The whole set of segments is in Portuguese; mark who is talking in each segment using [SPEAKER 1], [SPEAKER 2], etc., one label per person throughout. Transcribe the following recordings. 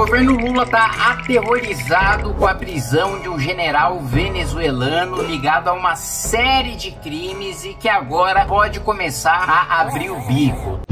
[SPEAKER 1] governo Lula está aterrorizado com a prisão de um general venezuelano ligado a uma série de crimes e que agora pode começar a abrir o bico.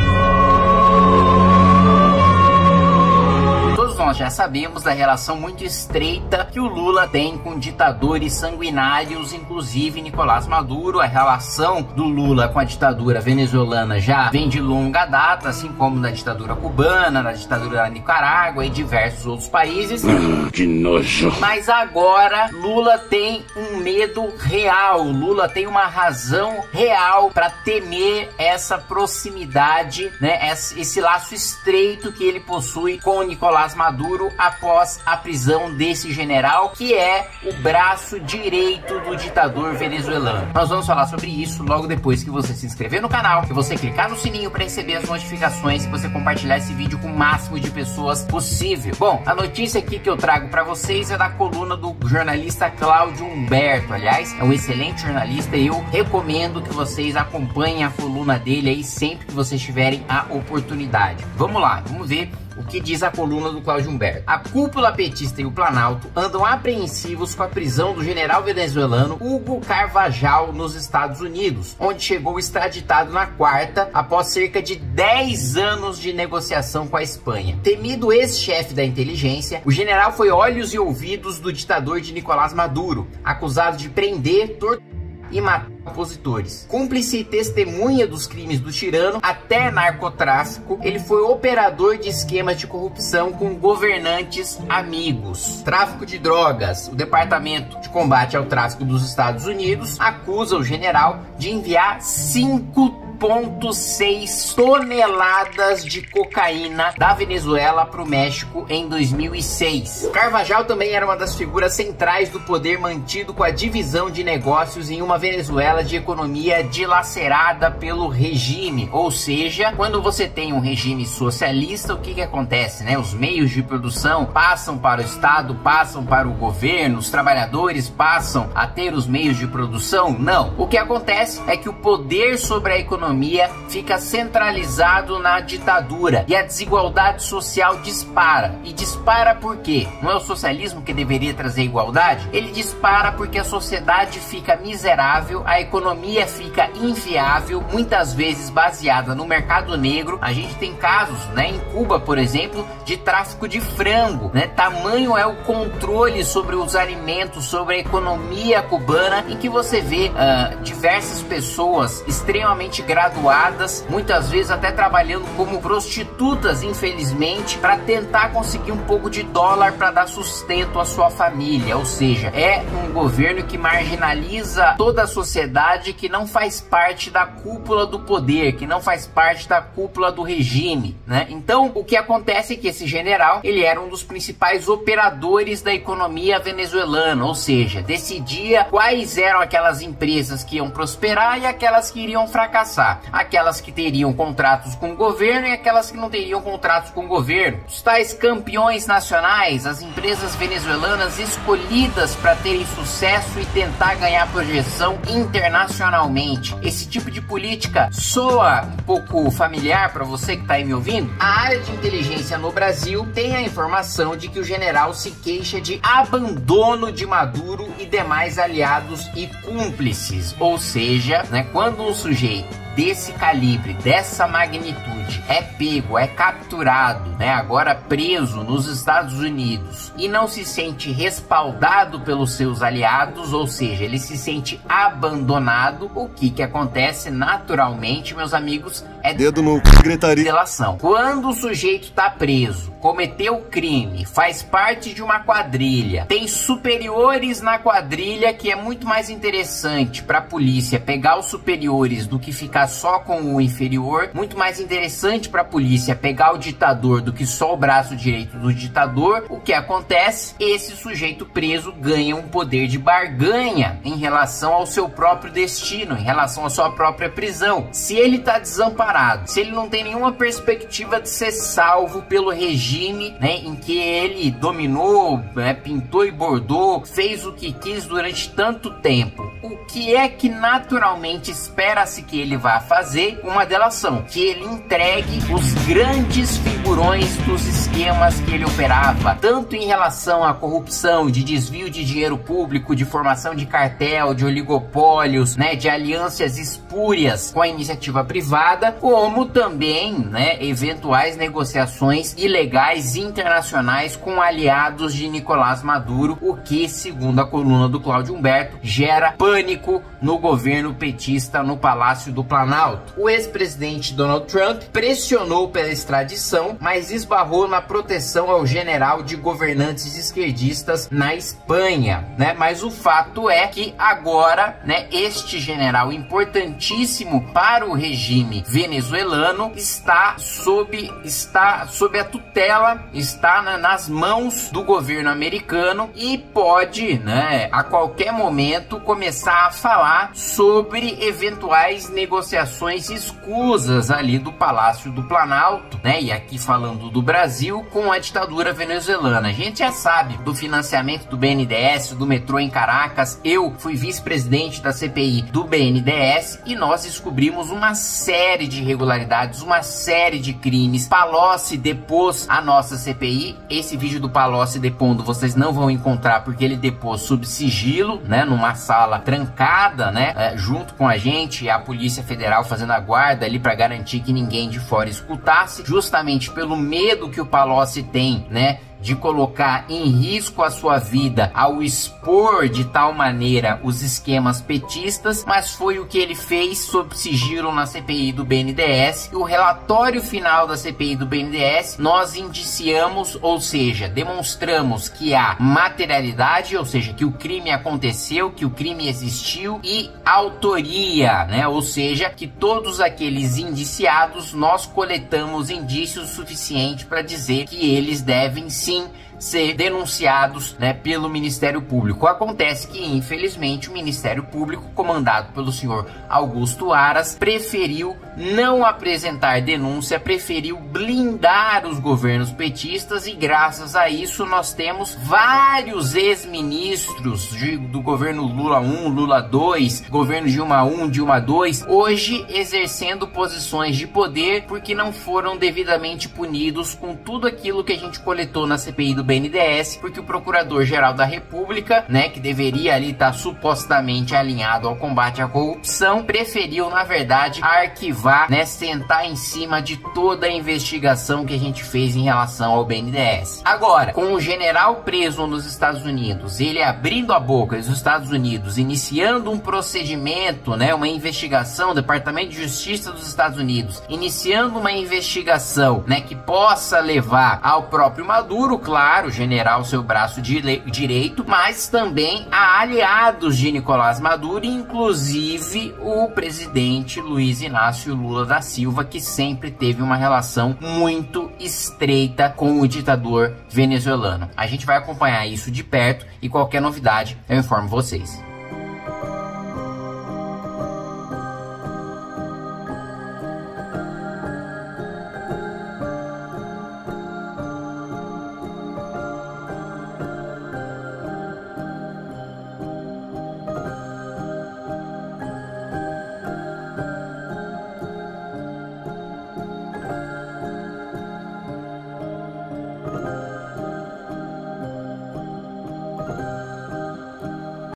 [SPEAKER 1] Nós já sabemos da relação muito estreita que o Lula tem com ditadores sanguinários, inclusive Nicolás Maduro. A relação do Lula com a ditadura venezuelana já vem de longa data, assim como da ditadura cubana, da ditadura da Nicarágua e diversos outros países.
[SPEAKER 2] Ah, que nojo!
[SPEAKER 1] Mas agora Lula tem um medo real, Lula tem uma razão real para temer essa proximidade, né? Esse laço estreito que ele possui com Nicolás Maduro Maduro após a prisão desse general, que é o braço direito do ditador venezuelano. Nós vamos falar sobre isso logo depois que você se inscrever no canal, que você clicar no sininho para receber as notificações e você compartilhar esse vídeo com o máximo de pessoas possível. Bom, a notícia aqui que eu trago para vocês é da coluna do jornalista Cláudio Humberto. Aliás, é um excelente jornalista e eu recomendo que vocês acompanhem a coluna dele aí sempre que vocês tiverem a oportunidade. Vamos lá, vamos ver o que diz a coluna do Cláudio Humberto. A cúpula petista e o Planalto andam apreensivos com a prisão do general venezuelano Hugo Carvajal nos Estados Unidos, onde chegou extraditado na quarta após cerca de 10 anos de negociação com a Espanha. Temido ex-chefe da inteligência, o general foi olhos e ouvidos do ditador de Nicolás Maduro, acusado de prender, torturar e matar opositores. Cúmplice e testemunha dos crimes do tirano até narcotráfico, ele foi operador de esquemas de corrupção com governantes amigos. Tráfico de drogas. O Departamento de Combate ao Tráfico dos Estados Unidos acusa o general de enviar cinco 1,6 toneladas de cocaína da Venezuela para o México em 2006. Carvajal também era uma das figuras centrais do poder mantido com a divisão de negócios em uma Venezuela de economia dilacerada pelo regime, ou seja, quando você tem um regime socialista, o que, que acontece, né? Os meios de produção passam para o Estado, passam para o governo, os trabalhadores passam a ter os meios de produção? Não. O que acontece é que o poder sobre a economia economia fica centralizado na ditadura e a desigualdade social dispara. E dispara por quê? Não é o socialismo que deveria trazer igualdade? Ele dispara porque a sociedade fica miserável, a economia fica inviável, muitas vezes baseada no mercado negro. A gente tem casos, né, em Cuba, por exemplo, de tráfico de frango, né? Tamanho é o controle sobre os alimentos, sobre a economia cubana, em que você vê uh, diversas pessoas extremamente graduadas, muitas vezes até trabalhando como prostitutas, infelizmente, para tentar conseguir um pouco de dólar para dar sustento à sua família. Ou seja, é um governo que marginaliza toda a sociedade que não faz parte da cúpula do poder, que não faz parte da cúpula do regime, né? Então, o que acontece é que esse general, ele era um dos principais operadores da economia venezuelana, ou seja, decidia quais eram aquelas empresas que iam prosperar e aquelas que iriam fracassar aquelas que teriam contratos com o governo e aquelas que não teriam contratos com o governo. Os tais campeões nacionais, as empresas venezuelanas escolhidas para terem sucesso e tentar ganhar projeção internacionalmente. Esse tipo de política soa um pouco familiar para você que está aí me ouvindo? A área de inteligência no Brasil tem a informação de que o general se queixa de abandono de Maduro e demais aliados e cúmplices, ou seja, né, quando um sujeito desse calibre, dessa magnitude, é pego, é capturado, né, agora preso nos Estados Unidos e não se sente respaldado pelos seus aliados, ou seja, ele se sente abandonado, o que que acontece naturalmente, meus amigos, é
[SPEAKER 2] dedo no gritaria.
[SPEAKER 1] Delação. Quando o sujeito está preso, cometeu crime, faz parte de uma quadrilha, tem superiores na quadrilha que é muito mais interessante para a polícia pegar os superiores do que ficar só com o inferior. Muito mais interessante para a polícia pegar o ditador do que só o braço direito do ditador. O que acontece? Esse sujeito preso ganha um poder de barganha em relação ao seu próprio destino, em relação à sua própria prisão. Se ele está desamparado, se ele não tem nenhuma perspectiva de ser salvo pelo regime, né, em que ele dominou, né, pintou e bordou, fez o que quis durante tanto tempo, o que é que naturalmente espera-se que ele vai vá fazer uma delação, que ele entregue os grandes dos esquemas que ele operava, tanto em relação à corrupção, de desvio de dinheiro público, de formação de cartel, de oligopólios, né, de alianças espúrias com a iniciativa privada, como também, né, eventuais negociações ilegais internacionais com aliados de Nicolás Maduro, o que, segundo a coluna do Cláudio Humberto, gera pânico no governo petista no Palácio do Planalto. O ex-presidente Donald Trump pressionou pela extradição, mas esbarrou na proteção ao general de governantes esquerdistas na Espanha, né? Mas o fato é que agora, né, este general importantíssimo para o regime venezuelano está sob está sob a tutela, está nas mãos do governo americano e pode, né, a qualquer momento começar a falar sobre eventuais negociações escusas ali do Palácio do Planalto, né? E aqui falando do Brasil com a ditadura venezuelana. A gente já sabe do financiamento do BNDES, do metrô em Caracas. Eu fui vice-presidente da CPI do BNDES e nós descobrimos uma série de irregularidades, uma série de crimes. Palocci depôs a nossa CPI. Esse vídeo do Palocci depondo vocês não vão encontrar porque ele depôs sob sigilo, né? Numa sala trancada, né? É, junto com a gente, a Polícia Federal fazendo a guarda ali para garantir que ninguém de fora escutasse, justamente pelo medo que o Palocci tem, né? De colocar em risco a sua vida ao expor de tal maneira os esquemas petistas, mas foi o que ele fez sob sigilo na CPI do BNDES. E o relatório final da CPI do BNDES nós indiciamos, ou seja, demonstramos que há materialidade, ou seja, que o crime aconteceu, que o crime existiu e autoria, né? Ou seja, que todos aqueles indiciados nós coletamos indícios suficientes para dizer que eles devem sim ser denunciados né, pelo Ministério Público. Acontece que, infelizmente, o Ministério Público, comandado pelo senhor Augusto Aras, preferiu não apresentar denúncia, preferiu blindar os governos petistas e, graças a isso, nós temos vários ex-ministros do governo Lula 1, Lula 2, governo Dilma 1, Dilma 2, hoje exercendo posições de poder porque não foram devidamente punidos com tudo aquilo que a gente coletou na CPI do BNDES, porque o Procurador-Geral da República, né, que deveria ali estar tá supostamente alinhado ao combate à corrupção, preferiu, na verdade, arquivar, né, sentar em cima de toda a investigação que a gente fez em relação ao BNDES. Agora, com o general preso nos Estados Unidos, ele abrindo a boca dos Estados Unidos, iniciando um procedimento, né, uma investigação, o Departamento de Justiça dos Estados Unidos, iniciando uma investigação, né, que possa levar ao próprio Maduro, claro, o general seu braço direito, mas também a aliados de Nicolás Maduro, inclusive o presidente Luiz Inácio Lula da Silva, que sempre teve uma relação muito estreita com o ditador venezuelano. A gente vai acompanhar isso de perto e qualquer novidade eu informo vocês.